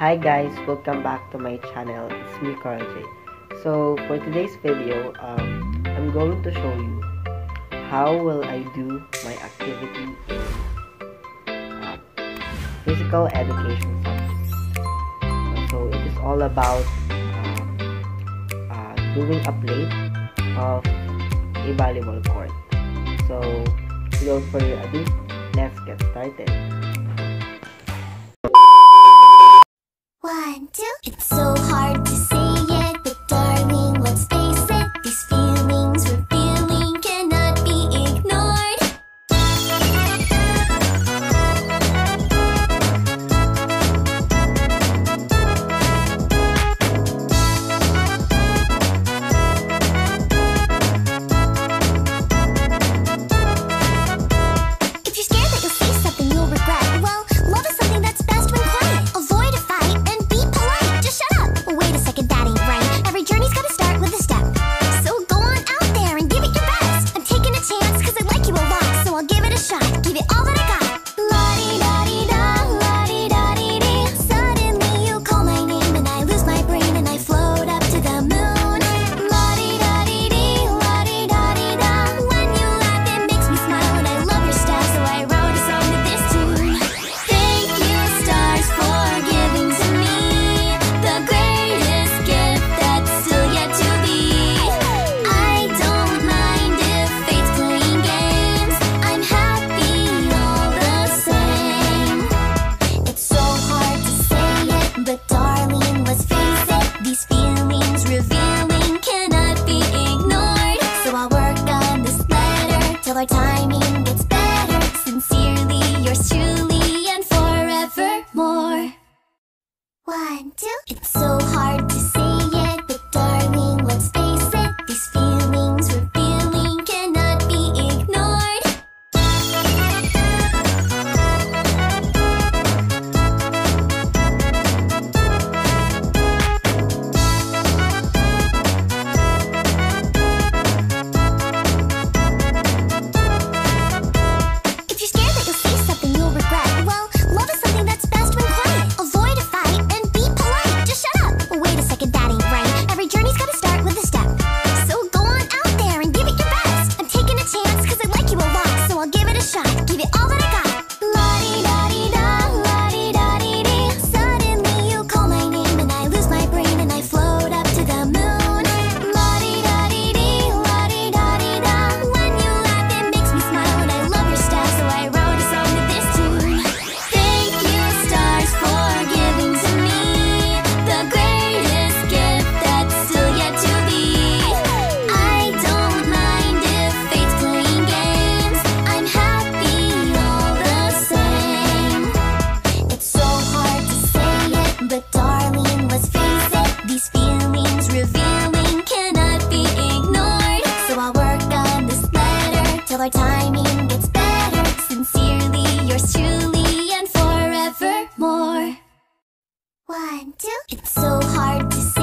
Hi guys, welcome back to my channel. It's me, Karl Jay. So for today's video, um, I'm going to show you how will I do my activity in uh, physical education subject. So it is all about uh, uh, doing a plate of a volleyball court. So without further ado, let's get started. One, two. It's so It's so hard to say.